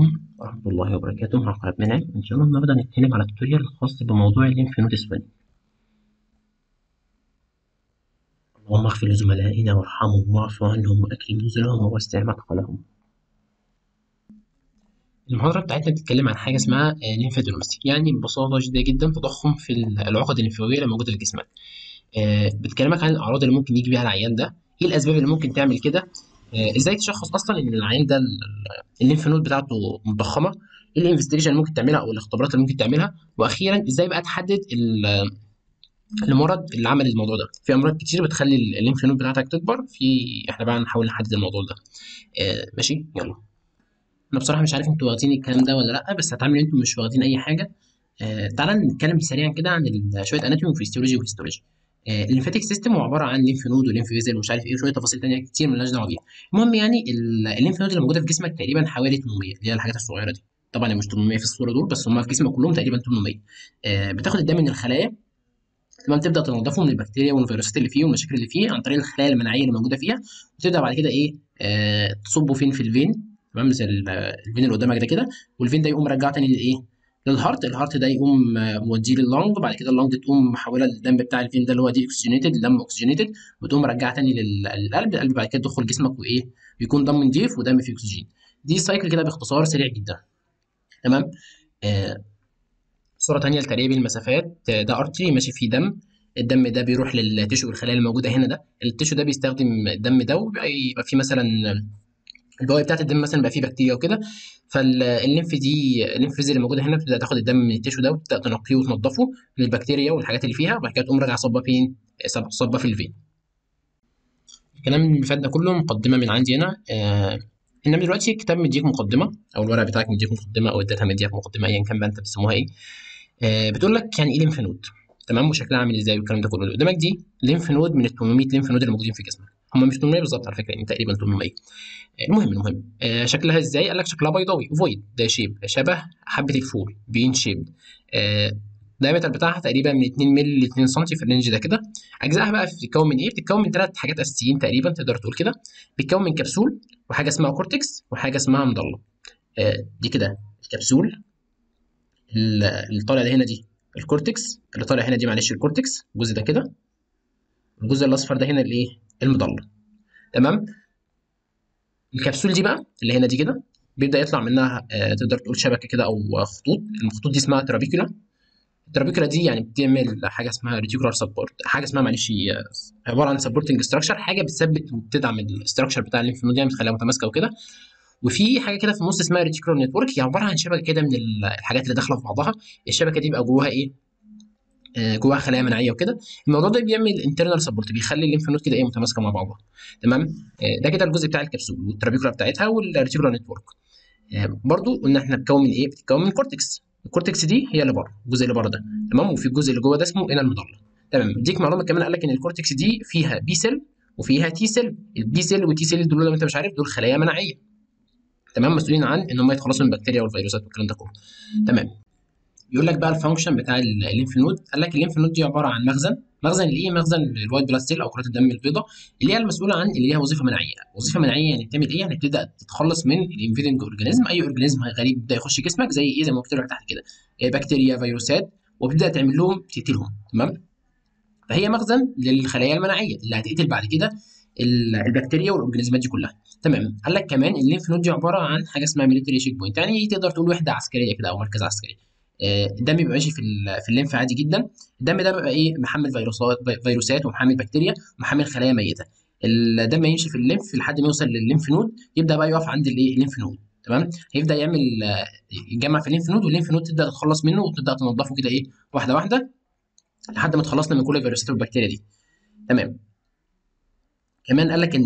عليكم ورحمة الله وبركاته. مع قناة منعم إن شاء الله النهاردة هنتكلم على ال tutorial الخاص بموضوع ال lymph node اللهم اغفر لزملائنا وارحمهم واعف عنهم وأكرم نزلهم ووسع مدخلهم. المحاضرة بتاعتنا بتتكلم عن حاجة اسمها lymphadenopathy يعني ببساطة شديدة جدا تضخم في العقد الليمفاوية اللي موجودة في جسمك بتكلمك عن الأعراض اللي ممكن يجي بيها العيان ده. إيه الأسباب اللي ممكن تعمل كده؟ إزاي تشخص أصلا إن العيان ده ال lymph node بتاعته مضخمة؟ إيه ال investigation اللي ممكن تعملها أو الاختبارات اللي ممكن تعملها؟ وأخيرا إزاي بقى تحدد المرض اللي عمل الموضوع ده؟ في أمراض كتير بتخلي ال lymph node بتاعتك تكبر في إحنا بقى نحاول نحدد الموضوع ده. آه ماشي؟ يلا. أنا بصراحة مش عارف أنتوا واخدين الكلام ده ولا لأ بس هتعمل أنتوا مش واخدين أي حاجة. آه تعالى نتكلم سريعا كده عن شوية anatomy و physiology و histology ال lymphatic system هو عبارة عن lymph node و lymph vessel ومش عارف إيه وشوية تفاصيل ثانية كتير مالناش دعوة بيها. المهم يعني ال lymph node اللي موجودة في جسمك تقريبا حوالي 800 اللي هي الحاجات الصغيرة دي. طبعا مش 800 في الصورة دول بس هم في جسمك كلهم تقريبا 800 آه بتاخد الدم من الخلايا تمام تبدأ تنظفه من البكتيريا والفيروسات اللي فيه والمشاكل اللي فيه عن طريق الخلايا المناعية اللي موجودة فيها وتبدأ بعد كده إيه آه تصبه فين؟ في ال vein تمام زي ال vein اللي قدامك ده كده وال vein ده يقوم رجعه تاني لإيه؟ لل heart ال heart ده يقوم موديه لل lung وبعد كده ال lung تقوم محوله الدم بتاع ال vein ده اللي هو deoxygenated دم oxygenated وتقوم مرجعه تاني للقلب القلب بعد كده تدخل جسمك وإيه بيكون دم نضيف ودم فيه اكسجين دي cycle كده باختصار سريع جدا. تمام؟ آه صورة تانية لتقريب المسافات. ده artery ماشي فيه دم. الدم ده بيروح لل tissue والخلايا الموجودة هنا ده. ال tissue ده بيستخدم الدم ده ويبقى فيه مثلا البواقي بتاعت الدم مثلا بقى فيه بكتيريا وكده فال lymph دي ال lymph اللي موجودة هنا بتبدأ تاخد الدم من ال tissue ده وتبدأ تنقيه وتنضفه من البكتيريا والحاجات اللي فيها وبعد كده تقوم راجعه صبة فين؟ صبة في ال vein. الكلام اللي فات ده كله مقدمة من عندي هنا. آه إنما دلوقتي الكتاب مديك مقدمة أو الورق بتاعك مديك مقدمة أو ال data مديك مقدمة ايا كان بقى أنت بتسموها إيه. آه بتقول لك يعني إيه lymph node تمام؟ وشكلها عامل إزاي والكلام ده كله. اللي قدامك دي lymph node من ال 800 lymph node اللي موجودين في جسمك. هم مش 800 بالظبط على فكرة يعني تقريبا 800 المهم المهم. آه شكلها إزاي؟ قال لك شكلها بيضاوي ovoid ده shape شبه حبة الفول bean shape آه ال diameter بتاعها تقريبا من 2 مللي ل 2 سم في ال range ده كده. أجزائها بقى بتتكون من إيه؟ بتتكون من ثلاث حاجات أساسيين تقريبا تقدر تقول كده. بتتكون من كبسول وحاجة اسمها cortex وحاجة اسمها medulla آه دي كده الكبسول اللي طالع ده هنا دي ال cortex اللي طالع هنا دي معلش ال cortex الجزء ده كده. الجزء الأصفر ده هنا الإيه؟ ال medulla. تمام؟ الكبسول دي بقى اللي هنا دي كده بيبدأ يطلع منها آه تقدر تقول شبكة كده أو خطوط. الخطوط دي اسمها trabecula. ال trabecula دي يعني بتعمل حاجة اسمها reticular support حاجة اسمها معلش عبارة عن supporting structure حاجة بتثبت وبتدعم ال structure بتاع ال lymph node يعني بتخليها متماسكة وكده. وفي حاجة كده في النص اسمها reticular network هي عبارة عن شبكة كده من الحاجات اللي داخلة في بعضها. الشبكة دي بيبقى جواها إيه؟ جواها خلايا مناعيه وكده. الموضوع ده بيعمل internal support بيخلي ال lymph node كده إيه متماسكه مع بعضها. تمام؟ ده كده الجزء بتاع ال capsule وال trabecula بتاعتها وال reticular network برضو قلنا إحنا بتكون من إيه؟ بتتكون من cortex ال cortex دي هي اللي بره الجزء اللي بره ده. تمام؟ وفي الجزء اللي جوه ده اسمه هنا ال medulla تمام؟ اديك معلومة كمان قال لك إن ال cortex دي فيها B cell وفيها T cell ال B cell وال T cell دول لو أنت مش عارف دول خلايا مناعية. تمام؟ مسؤولين عن إن هم يتخلصوا من البكتيريا والفيروسات والكلام ده كله. تمام؟ يقول لك بقى ال function بتاع ال lymph node قال لك ال lymph node دي عبارة عن مخزن مخزن الايه مخزن ال white blood cell أو كرات الدم البيضاء اللي هي المسؤولة عن اللي ليها وظيفة مناعيه وظيفة مناعيه يعني بتعمل إيه؟ يعني بتبدأ تتخلص من ال invading organism أي organism غريب يبدا يخش جسمك زي إيه؟ زي ما قلت لك تحت كده. بكتيريا فيروسات وبتبدأ تعمل لهم تقتلهم تمام؟ فهي مخزن للخلايا المناعية اللي هتقتل بعد كده البكتيريا وال organismات دي كلها. تمام. قال لك كمان ال lymph node دي عبارة عن حاجة اسمها military checkpoint يعني تقدر تقول وحدة عسكرية كده أو مركز عسكري. الدم بيبقى ماشي في في ال lymph عادي جدا. الدم ده بيبقى إيه؟ محمل فيروسات فيروسات ومحمل بكتيريا ومحمل خلايا ميتة. الدم يمشي في ال lymph لحد ما يوصل للل lymph node يبدأ بقى يقف عند الإيه؟ ال lymph node. تمام؟ هيبدأ يعمل يجمع في ال lymph node وال lymph node تبدأ تتخلص منه وتبدأ تنضفه كده إيه؟ واحدة واحدة لحد ما تخلصنا من كل الفيروسات والبكتيريا دي. تمام؟ كمان قال لك إن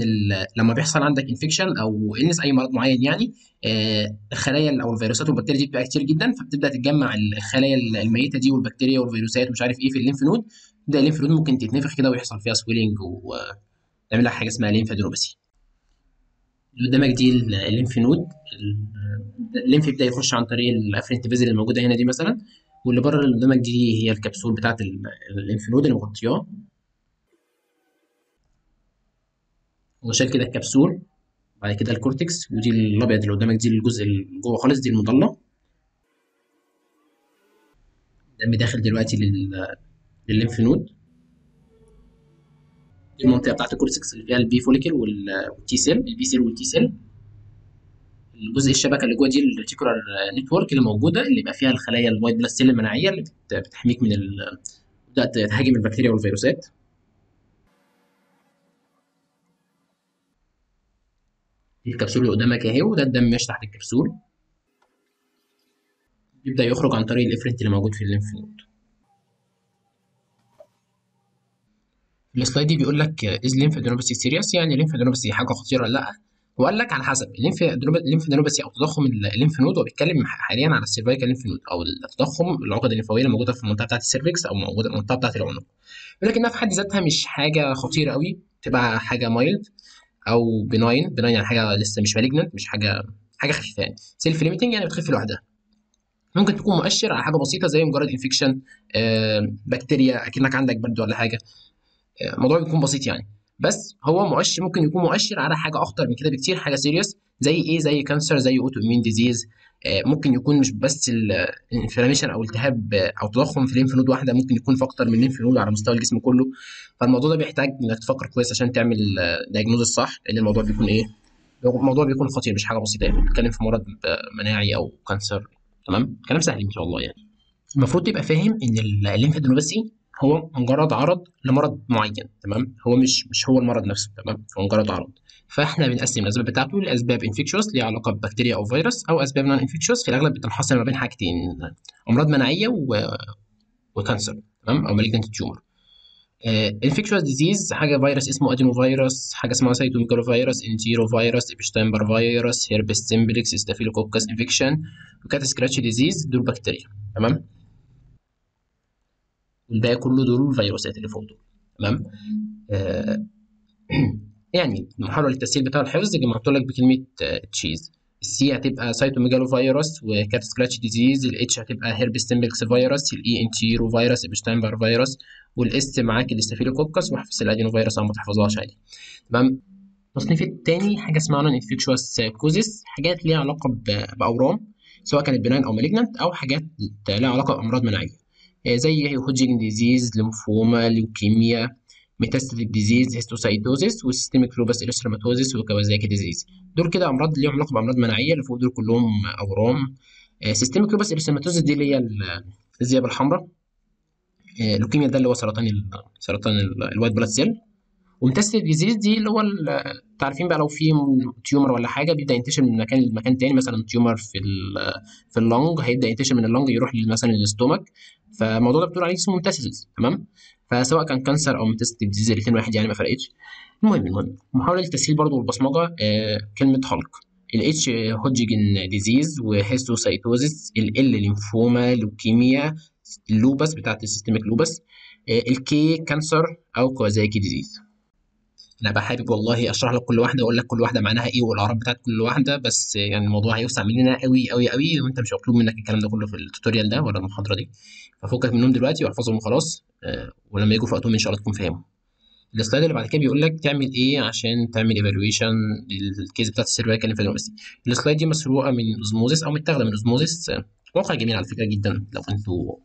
لما بيحصل عندك infection أو illness أي مرض معين يعني آه الخلايا أو الفيروسات والبكتيريا دي بتبقى كتير جدا فبتبدأ تتجمع الخلايا الميتة دي والبكتيريا والفيروسات ومش عارف إيه في ال lymph node. تبدا ال lymph node ممكن تتنفخ كده ويحصل فيها swelling وتعمل لها حاجة اسمها lymphadenopathy اللي قدامك دي ال lymph node ال lymph يبدأ يخش عن طريق ال afferent vessel الموجودة هنا دي مثلا واللي بره اللي قدامك دي هي الكبسول بتاعت ال lymph node اللي مغطياه. هو شال كده الكبسول بعد كده ال cortex ودي الأبيض اللي قدامك دي الجزء اللي جوه خالص دي ال medulla. الدم داخل دلوقتي لل للل lymph node. دي المنطقة بتاعت ال cortex اللي فيها البي فوليكل والتي سيل البي سيل والتي سيل. الجزء الشبكة اللي جوه دي ال reticular network اللي موجودة اللي يبقى فيها الخلايا ال white blood cell المناعية اللي بتحميك من ال تهاجم البكتيريا والفيروسات. الكبسول اللي قدامك اهي وده الدم ماشي تحت الكبسول يبدأ يخرج عن طريق ال efferent اللي موجود في ال lymph node. ال slide دي بيقول لك is lymphadenopathy serious يعني ال lymphadenopathy حاجة خطيرة ولا لأ؟ هو قال لك على حسب ال lymph ال lymphadenopathy أو تضخم ال lymph node هو بيتكلم حاليا على ال cervical lymph node أو التضخم العقد الليمفاوية اللي موجودة في المنطقة بتاعت ال cervix أو موجودة في المنطقة بتاعت العنق. ولكنها في حد ذاتها مش حاجة خطيرة قوي تبقى حاجة mild أو benign benign يعني حاجة لسه مش malignant مش حاجة حاجة خفيفة يعني. self limiting يعني بتخف لوحدها. ممكن تكون مؤشر على حاجة بسيطة زي مجرد infection آه بكتيريا أكنك عندك برد ولا حاجة. آه الموضوع بيكون بسيط يعني. بس هو مؤشر ممكن يكون مؤشر على حاجة أخطر من كده بكتير حاجة serious زي إيه؟ زي cancer زي autoimmune disease آه ممكن يكون مش بس ال inflammation أو التهاب أو تضخم في lymph node واحدة ممكن يكون في أكتر من lymph node على مستوى الجسم كله. فالموضوع ده بيحتاج إنك تفكر كويس عشان تعمل ال diagnose الصح لأن الموضوع بيكون إيه؟ الموضوع بيكون خطير مش حاجة بسيطة يعني. بتتكلم في مرض مناعي أو cancer تمام؟ كلام سهل إن شاء الله يعني. المفروض تبقى فاهم إن ال lymphadenopathy هو مجرد عرض لمرض معين تمام؟ هو مش مش هو المرض نفسه تمام؟ هو مجرد عرض. فإحنا بنقسم الأسباب بتاعته لأسباب infectious ليها علاقة ببكتيريا أو فيروس أو أسباب non infectious في الأغلب بتنحصر ما بين حاجتين أمراض مناعية و... و cancer تمام؟ أو malignant tumor infectious disease حاجة فيروس اسمه adenovirus حاجة اسمها cytomegalovirus enterovirus Epstein-Barr virus herpes simplex staphylococcus infection و cat scratch disease دول بكتيريا تمام؟ والباقي كله دول فيروسات اللي فوق دول. تمام؟ آه يعني محاولة للتسهيل بتاع الحفظ جمعت لك بكلمة تشيز السي هتبقى cytomegalovirus و cat scratch disease ال H هتبقى herpes simplex virus ال E enterovirus Epstein-Barr virus وال S معاك ال staphylococcus واحفظ ال adenovirus أو ما تحفظهاش عادي. تمام؟ التصنيف الثاني حاجة اسمها non infectious causes حاجات ليها علاقة بأورام سواء كانت benign أو malignant أو حاجات ليها علاقة بأمراض مناعية. زي Hodgkin disease lymphoma leukemia metastatic disease histiocytosis و systemic lupus erythematosus و Kawasaki disease دول كده امراض ليهم علاقه بامراض مناعيه اللي فوق دول كلهم اورام systemic lupus erythematosus دي اللي هي الذئبه الحمراء لوكيميا ده اللي هو سرطان سرطان ال white blood cell و metastatic disease دي اللي هو عارفين بقى لو في tumor ولا حاجة بيبدأ ينتشر من مكان لمكان تاني مثلا tumor في في ال lung هيبدأ ينتشر من ال lung يروح مثلا لل stomach فالموضوع ده بتقول عليه اسمه metastasis تمام؟ فسواء كان cancer أو metastatic disease الاثنين واحد يعني ما فرقتش. المهم المهم محاولة للتسهيل برضه والبصمجة آه كلمة خلق الاتش هوجيجن ديزيز وهيستوسايتوزيس ال ليمفوما لوكيميا اللوبس بتاعت ال systemic lupus ال K cancer أو Kawasaki disease أنا بقى حابب والله اشرح لك كل واحدة واقول لك كل واحدة معناها إيه والاعراض بتاعت كل واحدة بس يعني الموضوع هيوسع مننا قوي قوي قوي وانت مش مطلوب منك الكلام ده كله في ال tutorial ده ولا المحاضرة دي. ففكك منهم دلوقتي واحفظهم وخلاص أه ولما يجوا في وقتهم إن شاء الله تكون فاهمهم. ال slide اللي بعد كده بيقول لك تعمل إيه عشان تعمل evaluation لل case بتاعت ال cervical inflammation ال slide دي مسروقه من Osmosis أو متاخدة من Osmosis موقع جميل على فكرة جدا لو أنتوا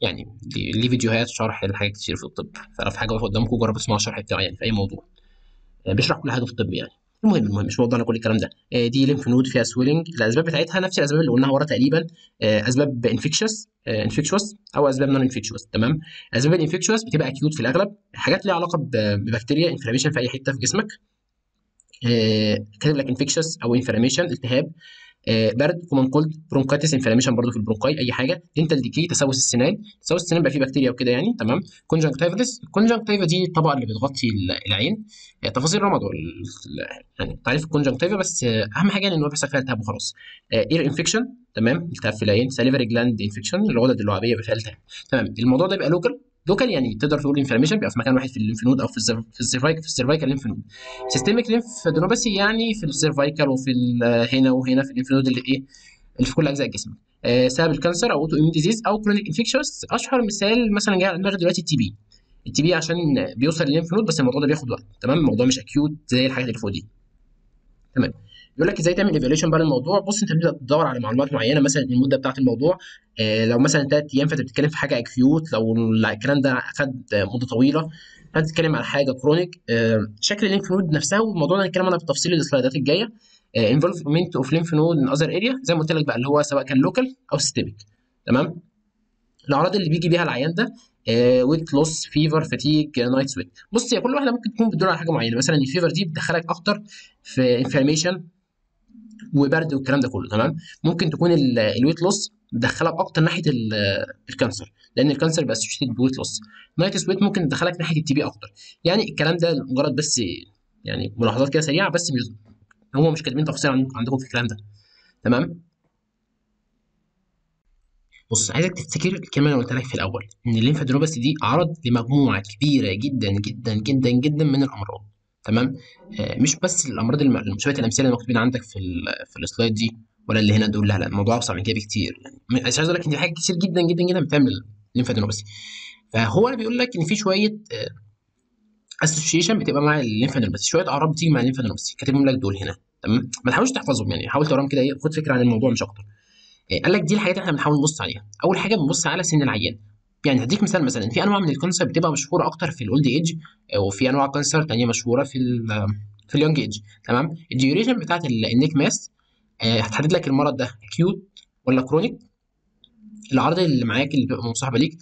يعني ليه فيديوهات شرح لحاجات كتير في الطب. فلو في حاجة واقفة قدامكم جربوا تسمعوا الشرح بتاعه يعني في أي موضوع. بيشرح كل حاجة في الطب يعني. المهم المهم مش موضوعنا كل الكلام ده. دي lymph node فيها swelling الأسباب بتاعتها نفس الأسباب اللي قلناها ورا تقريبا. أسباب infectious infectious أو أسباب non infectious تمام؟ أسباب ال infectious بتبقى acute في الأغلب. حاجات ليها علاقة ببكتيريا inflammation في أي حتة في جسمك. كاتب لك infectious أو inflammation التهاب. برد common cold bronchitis inflammation برضه في ال bronchi أي حاجة. dental decay تسوس السنان. تسوس السنان بقى فيه بكتيريا وكده يعني تمام. conjunctivitis ال conjunctiva دي الطبقة اللي بتغطي العين. تفاصيل رمض يعني تعريف ال conjunctiva بس أهم حاجة إن هو بيحصل فيها التهاب وخلاص. ear infection تمام. التهاب في العين salivary gland infection الغدد اللعابيه بيبقى فيها التهاب تمام. الموضوع ده بيبقى local local يعني تقدر تقول inflammation بيبقى في مكان واحد في ال lymph node أو في في ال cervical في ال cervical lymph node systemic lymphadenopathy يعني في ال cervical وفي هنا وهنا في ال lymph node اللي إيه اللي في كل أجزاء الجسم. آه سبب ال cancer أو autoimmune disease أو chronic infections أشهر مثال مثلا جاي على دماغي دلوقتي ال TB ال TB عشان بيوصل للل lymph node بس الموضوع ده بياخد وقت تمام؟ الموضوع مش acute زي الحاجات اللي فوق دي. تمام. يقول لك إزاي تعمل evaluation بقى للموضوع؟ بص أنت بتبدأ تدور على معلومات معينة مثلا المدة بتاعة الموضوع. آه لو مثلا ثلاث أيام فأنت بتتكلم في حاجة acute لو الكلام ده خد مدة طويلة فأنت بتتكلم على حاجة chronic آه شكل ال lymph node نفسها والموضوع ده هنتكلم عنها بالتفصيل السلايدات الجاية. involvement of lymph node in other area زي ما قلت لك بقى اللي هو سواء كان local أو systemic تمام؟ الأعراض اللي بيجي بيها العيان ده weight loss fever fatigue night sweat بص هي كل واحدة ممكن تكون بتدل على حاجة معينة. مثلا ال fever دي بتدخلك أكتر في inflammation وبرد والكلام ده كله تمام؟ ممكن تكون ال weight loss بتدخلك أكتر ناحية ال cancer لأن ال cancer بيبقى associated ب weight loss night sweat ممكن تدخلك ناحية ال TB أكتر. يعني الكلام ده مجرد بس يعني ملاحظات كده سريعة بس مش هم مش كاتبين تفاصيل عندكم في الكلام ده. تمام؟ بص عايزك تفتكر الكلمة اللي قلت لك في الأول إن ال lymphadenopathy دي عرض لمجموعة كبيرة جدا جدا جدا جدا من الأمراض. تمام؟ آه مش بس الأمراض الم... شوية الامثله اللي مكتوبين عندك في. في ال slide دي ولا اللي هنا دول لا لا الموضوع أوسع من كده بكتير. يعني مش عايز أقول لك إن في حاجات كتير جدا جدا جدا بتعمل ال lymphadenopathy فهو بيقول لك إن في شوية association بتبقى مع ال lymphadenopathy شوية أعراض بتيجي مع ال lymphadenopathy كاتبهم لك دول هنا. تمام؟ ما تحاولش تحفظهم يعني. حاول تقراهم كده خد فكرة عن الموضوع مش أكتر. قال لك دي الحاجات اللي إحنا بنحاول نبص عليها. أول حاجة بنبص على سن العيان. يعني هديك مثال مثلا في أنواع من ال cancer بتبقى مشهورة أكتر في ال old age وفي أنواع cancer ثانية مشهورة في ال في ال young age تمام؟ ال duration بتاعت ال neck mass هتحدد لك المرض ده acute ولا chronic الاعراض اللي معاك اللي بتبقى مصاحبه ليك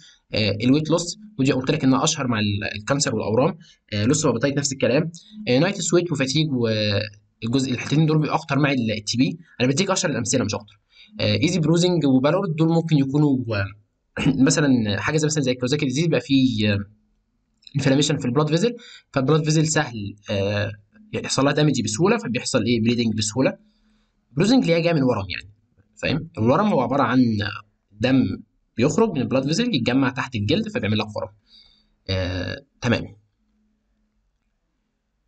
ال weight loss ودي قلت لك إنها أشهر مع ال cancer والأورام. loss of appetite نفس الكلام. night sweat و fatigue والجزء الحتتين دول بيبقوا أكتر مع ال TB أنا بديك أشهر الأمثلة مش أكتر. easy bruising و pallor دول ممكن يكونوا مثلا حاجة زي مثلا زي ال Kawasaki disease بيبقى فيه inflammation في ال blood vessel فال blood vessel سهل يحصل لها damage بسهولة فبيحصل إيه bleeding بسهولة. bruising اللي هي جاية من ورم يعني فاهم؟ الورم هو عبارة عن دم بيخرج من ال blood vessel يتجمع تحت الجلد فبيعمل لك ورم. آه، تمام.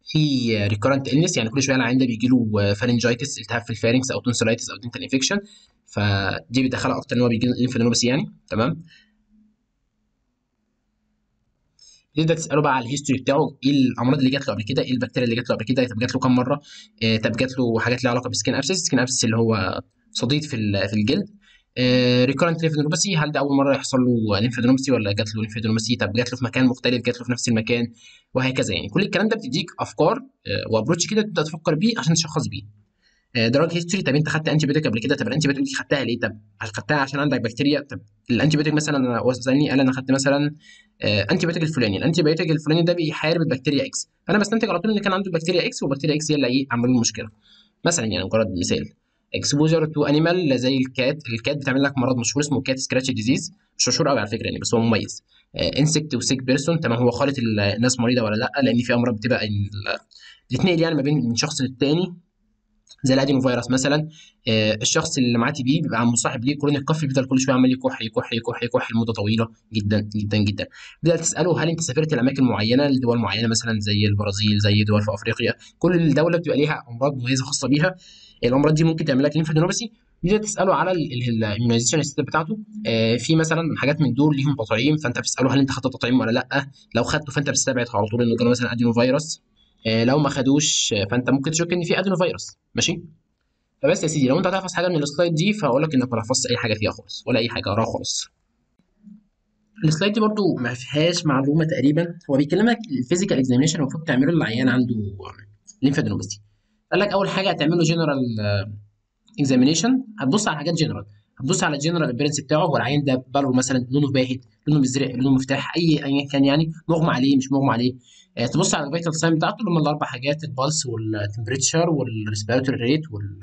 في recurrent illness يعني كل شوية العيان ده بيجي له pharyngitis التهاب في ال pharynx أو tonsillitis أو dental infection فدي بتدخلها أكتر إن هو بيجي lymphadenopathy يعني تمام؟ تبدا تسأله بقى على ال history بتاعه إيه الأمراض اللي جات له قبل كده إيه البكتيريا اللي جات له قبل كده طب جات له كام مرة؟ آه، طب جات له حاجات ليها علاقة بال skin abscess skin abscess اللي هو صديد في في الجلد. recurrent lymphadenopathy هل ده أول مرة يحصل له lymphadenopathy ولا جات له lymphadenopathy طب جات له في مكان مختلف جات له في نفس المكان وهكذا يعني. كل الكلام ده بتديك أفكار آه، و approach كده تبدا تفكر بيه عشان تشخص بيه. drug history طب انت خدت antibiotic قبل كده؟ طب ال antibiotic دي خدتها ليه؟ طب خدتها عشان عندك بكتيريا طب ال antibiotic مثلا أنا وزني قال أنا خدت مثلا antibiotic الفلاني. ال antibiotic الفلاني ده بيحارب البكتيريا X فأنا بستنتج على طول إن كان عنده بكتيريا X وبكتيريا X هي اللي إيه عملوا له المشكلة مثلا يعني مجرد مثال. exposure to animal زي ال cat. ال cat بتعمل لك مرض مشهور اسمه cat scratch disease مش مشهور قوي على فكرة يعني بس هو مميز. insect و sick person تمام هو خالط الناس مريضة ولا لأ؟ لأن في أمراض بتبقى بتتنقل يعني ما بين من شخص للتاني. زي ال adenovirus مثلا آه، الشخص اللي معاه TB بيبقى مصاحب ليه chronic cough بيفضل كل شوية عمال يكح يكح يكح يكح لمدة طويلة جدا جدا جدا. بدأت تسأله هل أنت سافرت لأماكن معينة لدول معينة مثلا زي البرازيل زي دول في أفريقيا؟ كل دوله بتبقى ليها أمراض مميزة خاصة بيها. الأمراض دي ممكن تعمل لك lymphadenopathy بدأت تسأله على ال immunization state بتاعته. آه، في مثلا حاجات من دول ليهم تطعيم فأنت بتسأله هل أنت خدت التطعيم ولا لأ. لو خدته فأنت بتستبعد على طول إنه جاله مثلا adenovirus. لو ما خدوش آه، فانت ممكن تشك إن في adenovirus ماشي؟ فبس يا سيدي لو أنت هتحفظ حاجة من ال slide دي فاقول لك إنك ما تحفظش أي حاجة فيها خالص ولا أي حاجة اقراها خالص. ال slide دي برضو ما فيهاش معلومة تقريبا. هو بيكلمك ال physical examination المفروض تعمله للعيان عنده lymphadenopathy قال لك أول حاجة هتعمله general examination هتبص على حاجات جنرال هتبص على ال general appearance بتاعه. هو العيان ده باله مثلا لونه باهت لونه مزرق لونه مفتاح أي ايا كان يعني مغمى عليه مش مغمى عليه. آه، تبص على ال vital sign بتاعته اللي هم الأربع حاجات البلس والتمبريتشر والريسبيراتوري ريت وال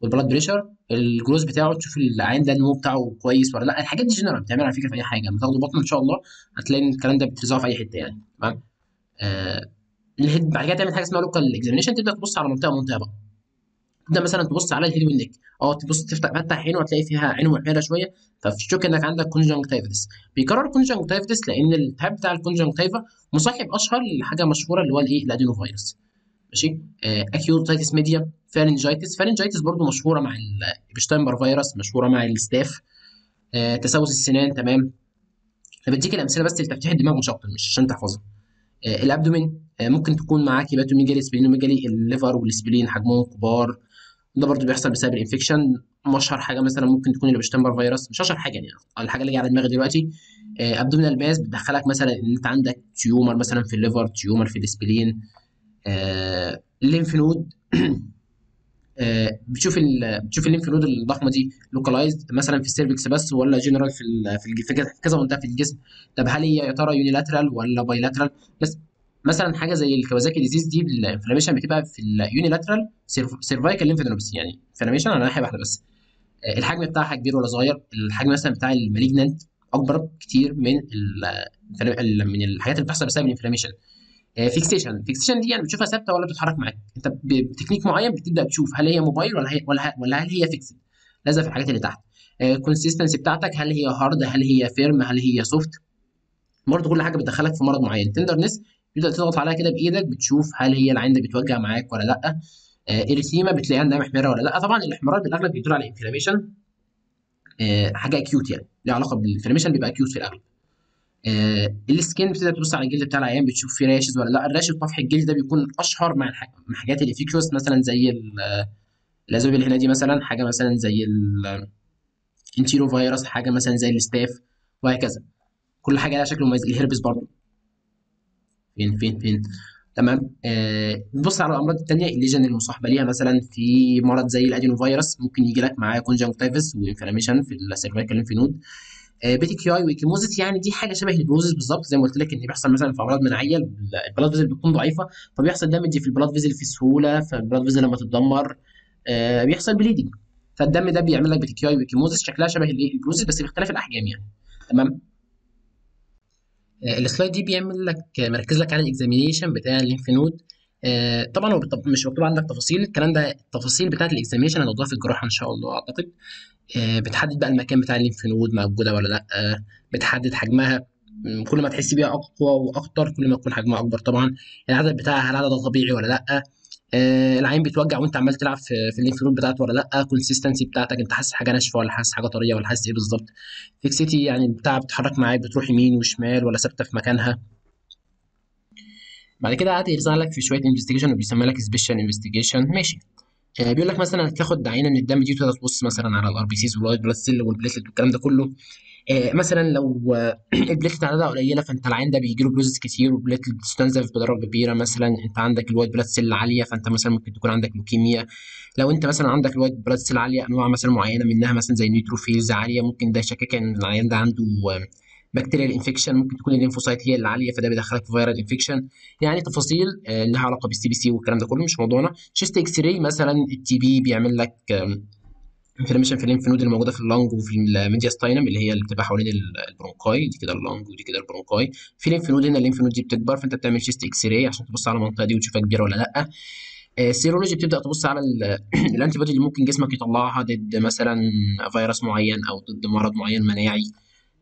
والبلاد بريشر الجلوز بتاعه تشوف العيان ده النمو بتاعه كويس ولا لأ. الحاجات دي جنرال بتعملها على فكرة في أي حاجة. لما تاخدوا بطن إن شاء الله هتلاقي الكلام ده بترزعه في أي حتة يعني. تمام؟ آه بعد كده تعمل حاجة اسمها local examination تبدأ تبص على منطقة منطقة بقى. تبدا مثلا تبص على ال head وال neck آه تبص تفتح فتح عينه وتلاقي فيها عينه محمره شوية فتشك إنك عندك conjunctivitis بيكرر ال conjunctivitis لأن الالتهاب بتاع ال conjunctiva مصاحب أشهر لحاجة مشهورة اللي هو الإيه؟ ال adenovirus ماشي acute otitis media pharyngitis pharyngitis برضو مشهورة مع ال Epstein-Barr virus مشهورة مع ال staph. آه، تسوس السنان تمام؟ فبديك الأمثلة بس لتفتيح الدماغ مش أكتر مش عشان تحفظها. آه، ال abdomen آه، ممكن تكون معاك hepatomegaly splenomegaly ال liver وال spleen حجمهم كبار. ده برضو بيحصل بسبب ال infection اشهر حاجة مثلا ممكن تكون ال Epstein-Barr virus مش أشهر حاجة يعني الحاجة اللي جاية على دماغي دلوقتي. abdominal mass بتدخلك مثلا إن أنت عندك tumor مثلا في ال liver tumor في ال spleen. آه، ال lymph node آه، بتشوف ال بتشوف ال lymph node الضخمة دي localized مثلا في ال cervix بس ولا جنرال في في كذا منطقة في الجسم. طب هل هي يا ترى unilateral ولا bilateral بس مثلا حاجة زي ال Kawasaki disease دي ال inflammation بتبقى في ال unilateral cervical lymphadenopathy يعني inflammation على ناحية واحدة بس. آه، الحجم بتاعها كبير ولا صغير الحجم مثلا بتاع ال malignant أكبر كتير من من الحاجات اللي بتحصل بسبب ال inflammation fixation fixation دي يعني بتشوفها ثابتة ولا بتتحرك معاك؟ أنت بتكنيك معين بتبدأ تشوف هل هي موبايل ولا هي ولا ولا هل هي fixed لازق في الحاجات اللي تحت. ال consistency بتاعتك هل هي hard هل هي firm هل هي soft برضه كل حاجة بتدخلك في مرض معين. tenderness تبدا تضغط عليها كده بإيدك بتشوف هل هي العيان ده بتوجع معاك ولا لأ. erythema بتلاقيها عندها محمرة ولا لأ. طبعا الإحمرار بالأغلب بيدل على inflammation حاجة acute يعني ليها علاقة بال inflammation بيبقى acute في الاغلب آه ال skin بتبدا تبص على الجلد بتاع العيان بتشوف فيه rashes ولا لأ. ال rashes طفح الجلد ده بيكون أشهر مع حاجات ال infectious مثلا زي آه، الأسباب اللي هنا دي مثلا حاجة مثلا زي ال enterovirus حاجة مثلا زي ال staph وهكذا. كل حاجة لها شكل مميز. الهربس برضه فين فين فين. تمام؟ آه نبص على الأمراض التانية ال lesion المصاحبه ليها. مثلا في مرض زي ال adenovirus ممكن يجي لك معاه conjunctivitis و inflammation في ال cervical lymph node. petechiae و ecchymosis يعني دي حاجة شبه ال bruises بالظبط. زي ما قلت لك إن بيحصل مثلا في أمراض مناعية ال blood vessel بتكون ضعيفة فبيحصل damage في ال blood vessel في سهولة فال blood vessel لما تتدمر آه بيحصل bleeding فالدم ده بيعمل لك petechiae و ecchymosis شكلها شبه ال bruises بس باختلاف الأحجام يعني. تمام؟ آه، ال slide دي بيعمل لك مركز لك على ال examination بتاع ال lymph node. آه، طبعا هو مش مكتوب عندك تفاصيل الكلام ده التفاصيل بتاعت ال examination هنوضحها في الجراحة إن شاء الله أعتقد. آه، بتحدد بقى المكان بتاع ال lymph node موجودة ولا لأ. آه، بتحدد حجمها كل ما تحس بيها أقوى وأكتر كل ما يكون حجمها أكبر طبعا. العدد بتاعها هل العدد ده طبيعي ولا لأ؟ آه، العيان بيتوجع وانت عمال تلعب في في ال lymph node بتاعته ولا لأ؟ consistency بتاعتك انت حاسس حاجة ناشفة ولا حاسس حاجة طرية ولا حاسس إيه بالظبط؟ fixity يعني بتاع بتتحرك معاك بتروح يمين وشمال ولا ثابتة في مكانها؟ بعد كده قعد يرزع لك في شوية investigation وبيسمى لك special investigation ماشي. آه، بيقول لك مثلا تاخد عينة من الدم دي وتبدا تبص مثلا على ال RBCs وال white blood cell وال platelet والكلام ده كله. آه، مثلا لو آه، ال platelet عددها قليلة فأنت العيان ده بيجي له bruises كتير وال platelet بتستنزف بدرجة كبيرة مثلا أنت عندك ال white blood cell عالية فأنت مثلا ممكن تكون عندك لوكيميا لو أنت مثلا عندك ال white blood cell عالية أنواع مثلا معينة منها مثلا زي neutrophils عالية ممكن ده يشكك إن العيان ده عنده bacterial infection ممكن تكون ال lymphocyte هي اللي عالية فده بيدخلك في viral infection يعني تفاصيل آه، لها علاقة بال CBC والكلام ده كله مش موضوعنا. chest X-ray مثلا ال TB بيعمل لك inflammation في ال lymph node اللي موجوده في ال lung وفي ال mediastinum اللي هي اللي بتبقى حوالين ال- bronchi دي كده ال lung ودي كده ال bronchi في lymph node هنا ال lymph node دي بتكبر فأنت بتعمل chest X-ray عشان تبص على المنطقة دي وتشوفها كبيرة ولا لأ. ال serology بتبدأ تبص على ال antibody اللي ممكن جسمك يطلعها ضد مثلا فيروس معين أو ضد مرض معين مناعي.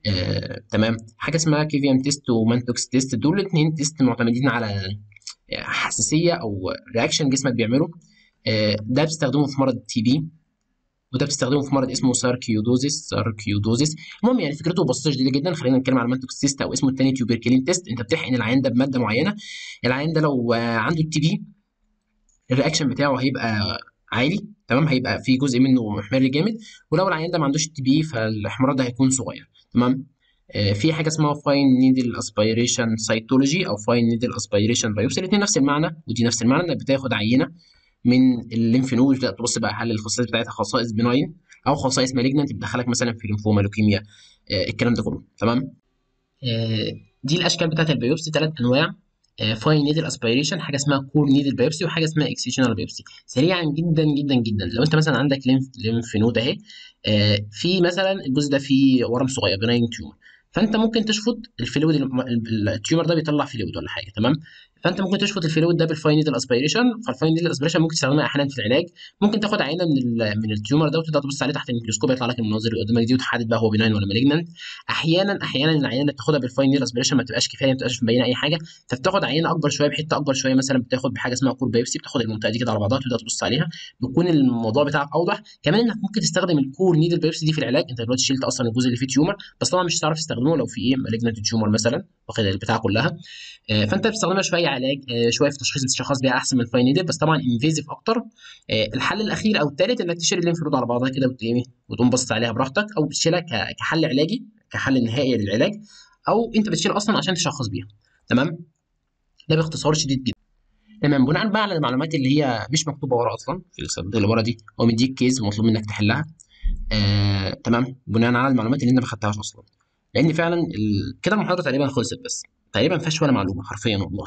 آه، تمام. حاجة اسمها Kveim test و Mantoux test دول الاثنين test معتمدين على حساسية أو reaction جسمك بيعمله. آه، ده بتستخدمه في مرض ال TB وده بتستخدمه في مرض اسمه sarcoidosis sarcoidosis المهم يعني فكرته بسيطة شديده جدا. خلينا نتكلم على Mantoux test أو اسمه الثاني tuberculin test انت بتحقن العيان ده بمادة معينة. العيان ده لو عنده ال TB ال reaction بتاعه هيبقى عالي تمام؟ هيبقى في جزء منه محمر جامد. ولو العيان ده ما عندوش ال TB فالاحمرار ده هيكون صغير تمام؟ آه، في حاجة اسمها fine needle aspiration cytology أو fine needle aspiration biopsy الاثنين نفس المعنى ودي نفس المعنى إنك بتاخد عينة من ال lymph node تبدا تبص بقى هل الخصائص بتاعتها خصائص benign أو خصائص malignant بتدخلك مثلا في lymphoma leukemia آه، الكلام ده كله. تمام؟ آه، دي الأشكال بتاعت ال biopsy. ثلاث أنواع. fine needle aspiration حاجة اسمها core needle biopsy وحاجة اسمها excisional biopsy سريعا جدا جدا جدا. لو أنت مثلا عندك lymph lymph node أهي آه، في مثلا الجزء ده فيه ورم صغير benign tumor فأنت ممكن تشفط ال fluid ال tumor ده بيطلع fluid ولا حاجة. تمام؟ فأنت ممكن تشفط ال fluid ده بال fine needle aspiration فال fine needle aspiration ممكن تستخدمها أحيانا في العلاج. ممكن تاخد عينة من من ال tumor ده وتبدا تبص عليه تحت الميكروسكوب يطلع لك المناظر اللي قدامك دي وتحدد بقى هو benign ولا malignant أحيانا أحيانا العينة اللي بتاخدها بال fine needle aspiration ما بتبقاش كفاية ما بتبقاش مبينة أي حاجة. فبتاخد عينة أكبر شوية بحتة أكبر شوية مثلا بتاخد بحاجة اسمها core biopsy بتاخد المنطقة دي كده على بعضها وتبدا تبص عليها. بيكون الموضوع بتاعك أوضح. كمان إنك ممكن تستخدم ال core needle biopsy دي في العلاج. أنت دلوقتي شلت أصلا الجزء اللي فيه tumor بس طبعا مش هتعرف تستخدمه لو في إيه malignant tumor مثلا. واخد البتاع كلها. آه، فأنت بتستخدمها شوية علاج آه، شوية في تشخيص الشخص بيها أحسن من ال fine needle بس طبعا invasive أكتر. آه، الحل الأخير أو الثالث إنك تشيل ال lymph node على بعضها كده إيه، وتقوم بص عليها براحتك أو بتشيلها ك- كحل علاجي كحل نهائي للعلاج أو أنت بتشيل أصلا عشان تشخص بيها. تمام؟ ده باختصار شديد جدا. تمام. بناء بقى على المعلومات اللي هي مش مكتوبة ورا أصلا في السلايدات اللي ورا دي هو مديك كيس ومطلوب منك تحلها. آه، تمام. بناء على المعلومات اللي أنت ما خدتهاش أصلا. لأن فعلا ال... كده المحاضره تقريبا خلصت بس. تقريبا ما فيهاش ولا معلومة حرفيا والله.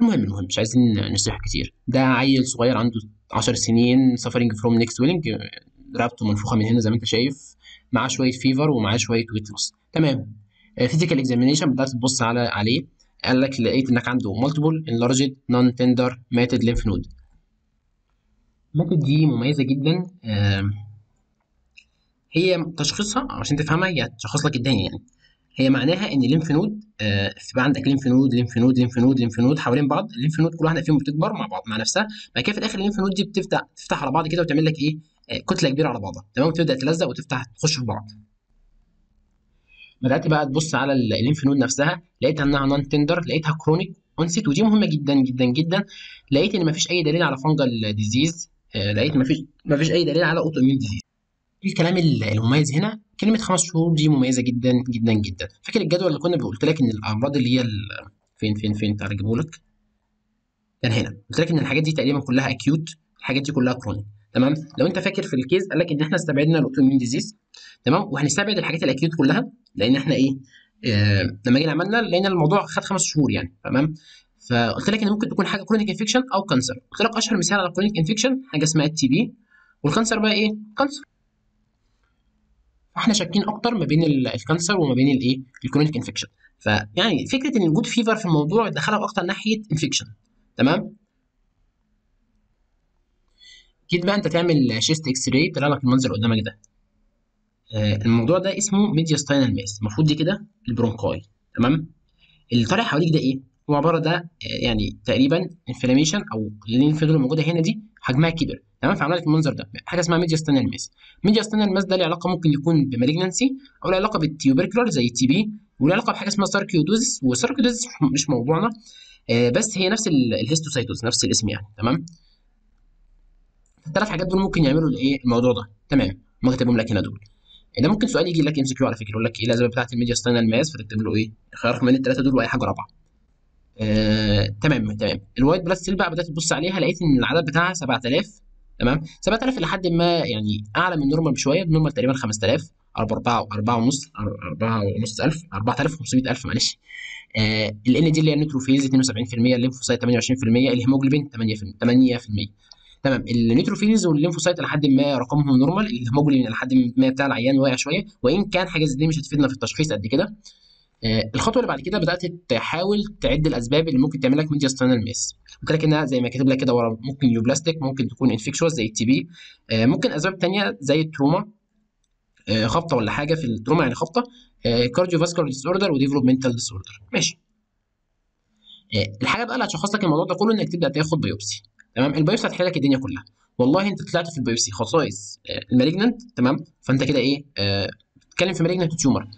المهم المهم مش عايزين نصيح كتير. ده عيل صغير عنده 10 سنين suffering from neck swelling رقبته منفوخة من هنا زي ما أنت شايف معاه شوية fever ومعاه شوية weight loss تمام. physical examination بدأت تبص على عليه. قال لك لقيت إنك عنده multiple enlarged non tender matted lymph node ال matted دي مميزة جدا. هي تشخيصها عشان تفهمها هي تشخص لك الدنيا يعني. هي معناها إن ال lymph node آه، بقى عندك lymph node lymph node lymph node lymph node حوالين بعض ال lymph node كل واحدة فيهم بتكبر مع بعض مع نفسها بعد كده في الآخر ال lymph node دي بتفتح تفتح على بعض كده وتعمل لك إيه؟ آه، كتلة كبيرة على بعضها تمام؟ وتبدأ تلزق وتفتح تخش في بعض. بدأت بقى تبص على ال- ال lymph node نفسها لقيتها إنها non tender لقيتها chronic onset ودي مهمة جدا جدا جدا. لقيت إن مفيش أي دليل على fungal disease لقيت مفيش مفيش أي دليل على auto disease الكلام ال- المميز هنا كلمة خمس شهور دي مميزة جدا جدا جدا. فاكر الجدول اللي كنا قلت لك إن الامراض اللي هي فين فين فين تعالى أجيبه لك. كان هنا. قلت لك إن الحاجات دي تقريبا كلها acute الحاجات دي كلها chronic تمام؟ لو أنت فاكر في ال case قال لك إن إحنا استبعدنا ال autoimmune disease تمام؟ وهنستبعد الحاجات ال acute كلها لأن إحنا إيه؟ آه لما جينا عملنا لأن الموضوع خد خمس شهور يعني. تمام؟ فقلت لك إن ممكن تكون حاجة chronic infection أو cancer قلت لك أشهر مثال على chronic infection حاجة اسمها ال TB وال cancer بقى إيه؟ cancer فاحنا شاكين أكتر ما بين ال- ال cancer وما بين الإيه؟ ال chronic infection فيعني فكرة إن وجود fever في الموضوع دخلها أكتر ناحية infection تمام؟ جيت بقى أنت تعمل chest x-ray طلع لك المنظر قدامك ده. آه، الموضوع ده اسمه mediastinal mass المفروض دي كده ال bronchi. تمام؟ اللي طالع حواليك ده إيه؟ هو عبارة ده آه، يعني تقريبا inflammation أو ال lymph اللي موجودة هنا دي حجمها كبر تمام؟ فعمل لك المنظر ده. حاجة اسمها mediastinal mass mediastinal mass ده له علاقة ممكن يكون ب malignancy أو له علاقة بال tubercular زي ال TB وله علاقة بحاجة اسمها sarcoidosis وال sarcoidosis مش موضوعنا. آه، بس هي نفس ال- ال histiocytosis نفس الاسم يعني. تمام؟ الثلاث حاجات دول ممكن يعملوا الايه الموضوع ده. تمام؟ ما كاتبهم لك هنا دول. ده ممكن سؤال يجي لك MCQ على فكرة. يقول لك إيه الأسباب بتاعت ال mediastinal mass فتكتب له إيه؟ خيارك من الثلاثه دول وأي حاجة رابعة. آه، تمام تمام. ال white blood cell بقى بدأت تبص عليها لقيت إن العدد بتاعها 7000 تمام؟ 7000 لحد ما يعني أعلى من ال normal بشوية ال normal تقريبا 5000 4 4 ونص 4 ونص ألف 4500 ألف معلش. آه ال دي اللي هي ال neutrophils 72% ال lymphocyte 28% الهيموجلوبين 8% 8% تمام ال neutrophils وال lymphocyte لحد ما رقمهم normal الهيموجلوبين لحد ما بتاع العيان واقع شوية وإن كان حاجة زي دي مش هتفيدنا في التشخيص قد كده. الخطوة اللي بعد كده بدأت تحاول تعد الأسباب اللي ممكن تعمل لك mediastinal mass قلت لك إنها زي ما كاتب لك كده ورا ممكن neoplastic ممكن تكون infectious زي ال TB آه، ممكن أسباب تانية زي ال trauma آه، خبطة ولا حاجة في ال trauma يعني خبطة cardiovascular disorder و developmental disorder ماشي. آه، الحاجة بقى اللي هتشخص لك الموضوع ده كله إنك تبدأ تاخد biopsy تمام؟ ال biopsy هتحل لك الدنيا كلها. والله أنت طلعت في ال biopsy خصائص آه، ال malignant تمام؟ فأنت كده إيه؟ آه، بتتكلم في malignant tumor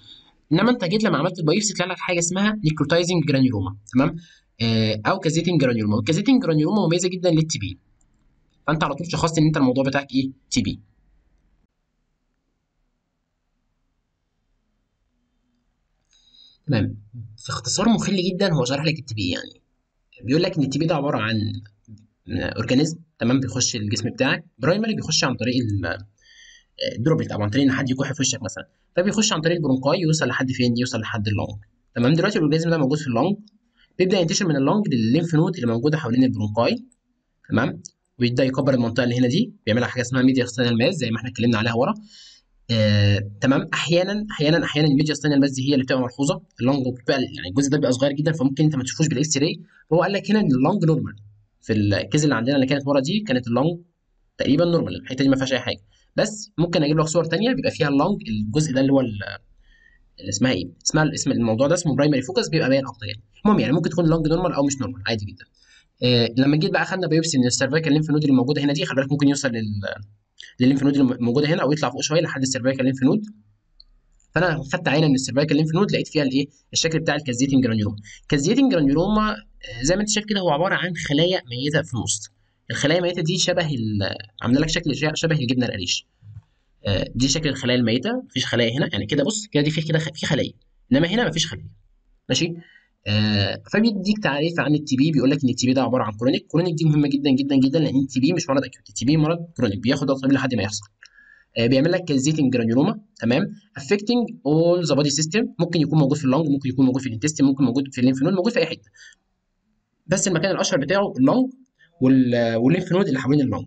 انما انت جيت لما عملت ال biopsy طلع لك حاجة اسمها necrotizing granuloma تمام؟ آه، أو caseating granuloma وال caseating granuloma مميزه جدا لل TB فانت على طول شخصت ان انت الموضوع بتاعك إيه؟ TB تمام. في اختصار مخل جدا هو شرح لك ال TB يعني. بيقول لك إن ال TB ده عبارة عن organism تمام؟ بيخش الجسم بتاعك. primary بيخش عن طريق ال droplet أو عن طريق إن حد يكح في وشك مثلا. فبيخش عن طريق ال bronchi يوصل لحد فين؟ يوصل لحد ال lung. تمام؟ دلوقتي ال organism ده موجود في ال lung. بيبدأ ينتشر من اللونج للليمف نود اللي موجودة حوالين ال bronchi تمام؟ ويبدأ يكبر المنطقة اللي هنا دي. بيعملها حاجة اسمها mediastinal mass زي ما إحنا اتكلمنا عليها ورا. آه، تمام؟ أحيانا أحيانا أحيانا ال mediastinal mass دي هي اللي بتبقى ملحوظة. ال lung يعني الجزء ده بيبقى صغير جدا فممكن أنت ما تشوفوش بال x-ray فهو قال لك هنا إن ال lung normal في ال case اللي عندنا اللي كانت ورا دي كانت ال lung تقريبا normal الحتة دي ما فيهاش أي حاجة. بس ممكن أجيب لك صور تانية بيبقى فيها ال lung الجزء ده اللي هو ال- اللي اسمها إيه؟ اسمها اسم الموضوع ده اسمه primary focus بيبقى باين أكتر يعني. المهم يعني ممكن تكون lung normal أو مش normal عادي جدا. آه لما جيت بقى خدنا biopsy من ال cervical lymph node اللي موجودة هنا دي خلي بالك ممكن يوصل لل لل lymph node اللي موجودة هنا أو يطلع فوق شوية لحد ال cervical lymph node فأنا خدت عينة من ال cervical lymph node لقيت فيها الإيه؟ الشكل بتاع ال caseating granuloma caseating granuloma آه، زي ما أنت شايف كده هو عبارة عن خلايا ميتة في النص. الخلايا الميتة دي شبه عاملة لك شكل شبه الجبنة القريش. آه، دي شكل الخلايا الميتة مفيش خلايا هنا. يعني كده بص كده دي في كده في خلايا. إنما هنا مفيش خلايا. ماشي؟ آه فبيديك تعريف عن ال TB. بيقول لك إن ال TB ده عبارة عن chronic chronic دي مهمة جدا جدا جدا لأن ال TB مش مرض acute ال TB مرض chronic بياخد وقت طويل لحد ما يحصل. آه بيعمل لك caseating granuloma تمام؟ affecting all the body system ممكن يكون موجود في ال lung ممكن يكون موجود في ال intestine ممكن موجود في ال lymph node موجود في أي حتة. بس المكان الأشهر بتاعه ال lung وال lymph node اللي حوالين ال lung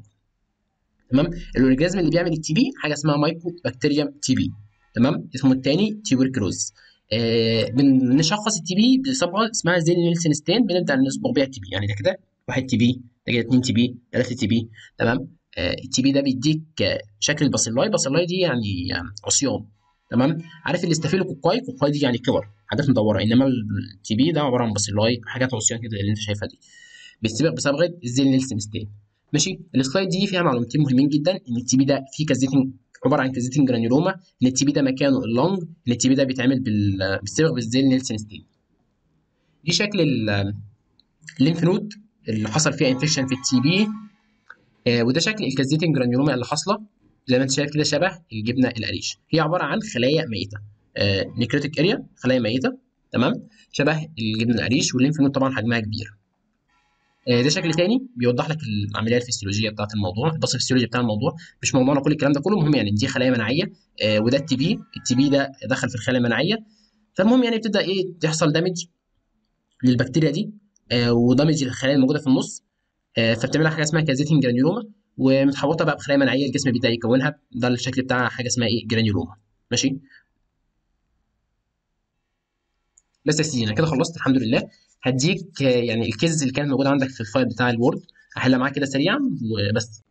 تمام؟ ال organism اللي بيعمل ال TB حاجة اسمها mycobacteria TB. تمام؟ اسمه الثاني tuberculosis. آه بنشخص ال TB بصبغة اسمها Ziehl-Neelsen stain بنبدأ نصبغ بيها ال TB. يعني ده كده واحد TB ده كده اثنين TB ثلاثة TB. تمام؟ آه ال TB ده بيديك شكل ال bacilli. ال bacilli دي يعني عصيان. تمام؟ عارف ال staphylococci cocci دي يعني كور حاجات مدورة. إنما ال TB ده عبارة عن bacilli حاجات عصيان كده اللي أنت شايفها دي. بيتصبغ بصبغه ال Ziehl-Neelsen stain ماشي؟ ال slide دي فيها معلومتين مهمين جدا. إن ال TB ده فيه caseating عبارة عن caseating granuloma إن ال TB ده مكانه ال lung إن ال TB ده بيتعمل بال بيصبغ بال Ziehl-Neelsen stain دي شكل ال lymph node اللي حصل فيها infection في ال TB. آه وده شكل ال caseating granuloma اللي حاصلة. زي ما انت شايف كده شبه الجبنة القريش هي عبارة عن خلايا ميتة. آه necrotic area خلايا ميتة. تمام؟ شبه الجبنة القريش وال lymph node طبعا حجمها كبير. ده شكل تاني بيوضح لك العملية الفسيولوجية بتاعه الموضوع الباثوفسيولوجي بتاع الموضوع. مش موضوعنا كل الكلام ده كله المهم يعني دي خلايا مناعية آه وده ال TB. ال TB ده دخل في الخلايا المناعية. فالمهم يعني بتبدأ إيه؟ تحصل damage للبكتيريا دي آه و damage للخلايا الموجودة في النص آه فبتعمل لها حاجة اسمها caseating granuloma ومتحوطة بقى بخلايا مناعية الجسم بيبدأ يكونها. ده الشكل بتاع حاجة اسمها إيه؟ granuloma ماشي؟ بس يا سيدي أنا كده خلصت الحمد لله. هديك يعني ال case اللي كانت موجوده عندك في ال file بتاع ال Word هحلها معاك كده سريعا وبس.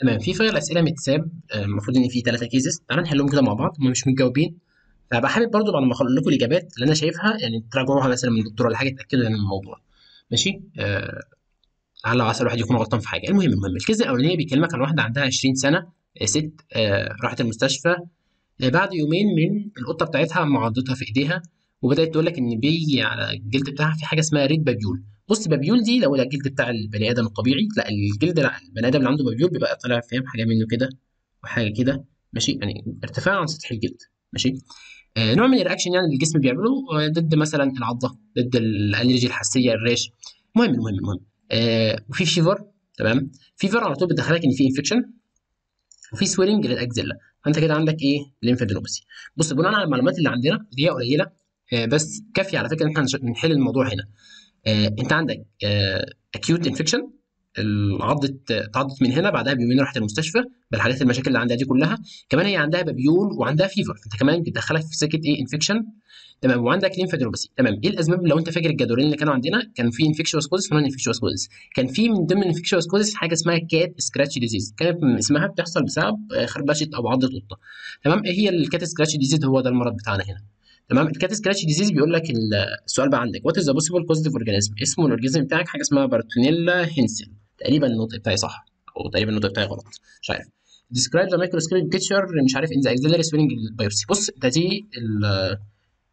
تمام في file أسئلة متساب المفروض إن في ثلاثة cases تعالى نحلهم كده مع بعض هم مش متجاوبين. فبقى حابب برضو بعد ما اخلص لكم الإجابات اللي أنا شايفها يعني تراجعوها مثلا من الدكتور ولا حاجة تأكدوا من الموضوع. ماشي؟ آه لعل عسى الواحد يكون غلطان في حاجة. المهم المهم ال case الاولانيه بيكلمك عن واحدة عندها 20 سنة ست آه راحت المستشفى آه بعد يومين من القطة بتاعتها معضتها في إيديها. وبدأت تقول لك إن بيجي على الجلد بتاعها في حاجة اسمها red papule. بص papule دي لو الجلد بتاع البني آدم الطبيعي لا الجلد لا البني آدم اللي عنده papule بيبقى طالع فاهم حاجة منه كده وحاجة كده ماشي؟ يعني ارتفاع عن سطح الجلد ماشي؟ آه نوع من ال reaction يعني اللي الجسم بيعمله ضد مثلا العضة ضد ال allergy الحساسية ال rash. المهم المهم المهم آه وفي fever تمام؟ fever على طول بتدخلك إن في infection وفي swelling لل axilla فانت كده عندك إيه؟ lymphadenopathy بص بناء على المعلومات اللي عندنا دي قليلة آه بس كافيه على فكرة إن إحنا نحل الموضوع هنا. آه أنت عندك acute infection العضة اتعضت من هنا بعدها بيومين راحت المستشفى بالحالات المشاكل اللي عندها دي كلها. كمان هي عندها papule وعندها fever فانت كمان بتدخلك في سكة إيه؟ infection تمام وعندك lymphadenopathy تمام إيه الأسباب؟ لو أنت فاكر الجدولين اللي كانوا عندنا كان في infectious causes و non-infectious causes كان في من ضمن ال infectious causes حاجة اسمها cat scratch disease كانت اسمها بتحصل بسبب خربشة أو عضة قطة. تمام إيه هي ال cat scratch disease هو ده المرض بتاعنا هنا. تمام؟ ال cat scratch disease بيقول لك السؤال بقى عندك. what is the possible causative organism اسمه ال organism بتاعك حاجة اسمها Bartonella henselae تقريبا النطق بتاعي صح. أو تقريبا النطق بتاعي غلط. مش عارف. Describe the microscopic picture. مش عارف in the axillary swelling biopsy. بص ده دي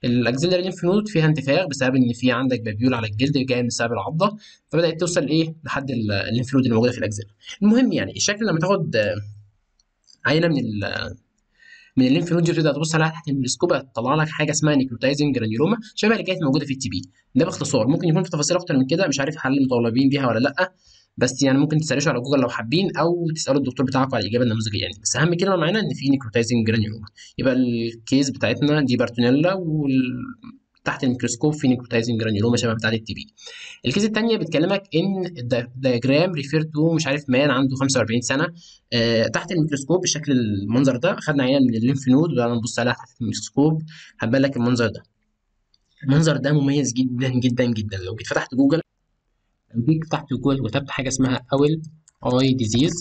ال axillary lymph node فيها انتفاخ بسبب إن في عندك papule على الجلد جاي من بسبب العضة. فبدأت توصل إيه؟ لحد ال lymph node اللي موجوده في ال axilla المهم يعني الشكل لما تاخد عينة من من ال lymph node دي وتبدا تبص عليها تحت الميكروسكوب هتطلع لك حاجة اسمها necrotizing granuloma شبه اللي كانت موجودة في ال TB. ده باختصار. ممكن يكون في تفاصيل أكتر من كده مش عارف هل مطالبين بيها ولا لأ. بس يعني ممكن ت search وا على جوجل لو حابين أو تسألوا الدكتور بتاعكم على الاجابه النموذجيه يعني بس أهم كلمة معانا إن في necrotizing granuloma. يبقى ال case بتاعتنا دي Bartonella وال تحت الميكروسكوب في necrotizing granuloma شبه بتاعت ال TB ال case الثانية بتكلمك إن ال diagram refer to مش عارف man عنده 45 سنة. آه تحت الميكروسكوب بالشكل المنظر ده خدنا عينة من ال lymph node وبدانا نبص عليها تحت الميكروسكوب. هبان لك المنظر ده. المنظر ده مميز جدا جدا جدا. لو جيت فتحت جوجل لو جيت فتحت جوجل وكتبت حاجة اسمها owl eye disease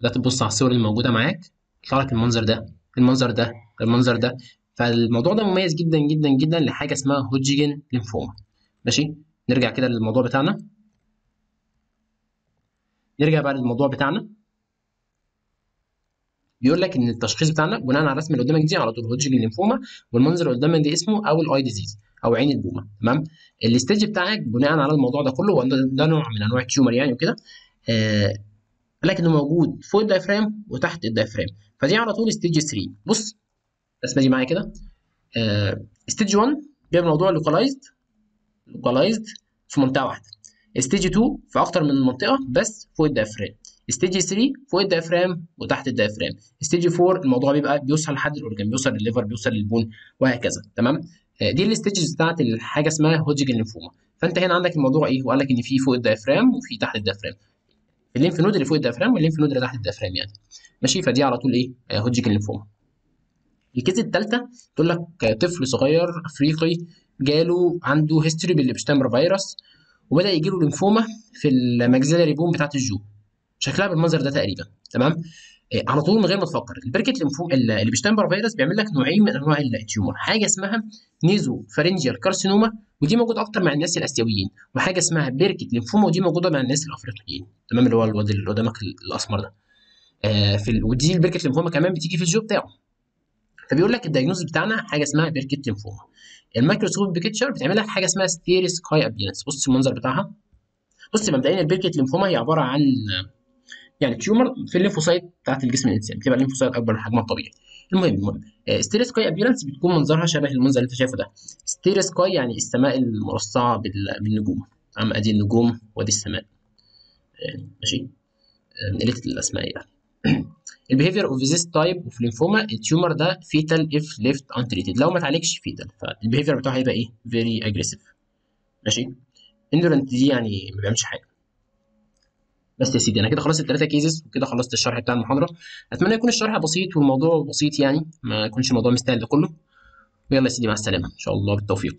بدات تبص على الصور اللي موجوده معاك. يطلع لك المنظر ده. المنظر ده المنظر ده فالموضوع ده مميز جدا جدا جدا لحاجة اسمها Hodgkin lymphoma. ماشي؟ نرجع كده للموضوع بتاعنا. نرجع بقى للموضوع بتاعنا. بيقول لك إن التشخيص بتاعنا بناء على الرسمه اللي قدامك دي على طول Hodgkin lymphoma والمنظر اللي قدامك ده اسمه owl eye disease أو عين البومة. تمام؟ ال stage بتاعك بناء على الموضوع ده كله وده ده نوع من أنواع ال tumor يعني وكده آه قال لك انه موجود فوق ال diaphragm وتحت ال diaphragm فدي على طول stage 3 بص الرسمه دي معايا كده. آه stage 1 بيبقى الموضوع localized localized في منطقة واحدة. stage 2 في أكتر من منطقة بس فوق ال diaphragm. stage 3 فوق ال diaphragm وتحت ال diaphragm. stage 4 الموضوع بيبقى بيوصل لحد ال organ بيوصل للل liver بيوصل لل bone وهكذا. تمام؟ آه دي ال stages بتاعت الحاجة اسمها Hodgkin lymphoma فأنت هنا عندك الموضوع إيه؟ وقال لك إن في فوق ال diaphragm وفي تحت ال diaphragm. ال lymph node اللي فوق ال diaphragm وال lymph node اللي تحت ال diaphragm يعني. ماشي؟ فدي على طول إيه؟ آه Hodgkin lymphoma ال case الثالثه تقول لك طفل صغير أفريقي جاله عنده history بال Epstein-Barr virus وبدأ يجي له لينفوما في ال maxillary bone بتاعت ال jaw. شكلها بالمنظر ده تقريبا تمام؟ إيه على طول من غير ما تفكر. ال Burkitt lymphoma ال Epstein-Barr virus بيعمل لك نوعين من أنواع ال tumor حاجة اسمها nasopharyngeal carcinoma ودي موجودة أكتر مع الناس الاسيويين وحاجة اسمها Burkitt lymphoma ودي موجودة مع الناس الأفريقيين تمام؟ اللي هو الواد اللي قدامك الأسمر ده. آه في ال... ودي ال Burkitt lymphoma كمان بتيجي في ال jaw بتاعه. فبيقول لك ال diagnosis بتاعنا حاجة اسمها Burkitt lymphoma ال microscopic picture بتعمل لك حاجة اسمها starry sky appearance بص المنظر بتاعها. بص مبدئيا ال Burkitt lymphoma هي عبارة عن يعني tumor في ال lymphocyte بتاعت الجسم الإنسان. بتبقى ال lymphocyte أكبر من حجمها الطبيعي. المهم المهم starry sky appearance بتكون منظرها شبه المنظر اللي أنت شايفه ده. starry sky يعني السماء المرصعة بالنجوم. تمام؟ أدي النجوم وأدي السماء. ماشي؟ من قلة الأسماء يعني. ال behavior of this type of lymphoma ال tumor ده fatal if left untreated لو ما اتعالجش fatal فال behavior بتاعه هيبقى إيه؟ very aggressive ماشي؟ indolent دي يعني ما بيعملش حاجة. بس يا سيدي أنا كده خلصت الثلاثه كيسز وكده خلصت الشرح بتاع المحاضرة. أتمنى يكون الشرح بسيط والموضوع بسيط يعني ما يكونش الموضوع مستاهل ده كله. ويلا يا سيدي مع السلامة. إن شاء الله بالتوفيق.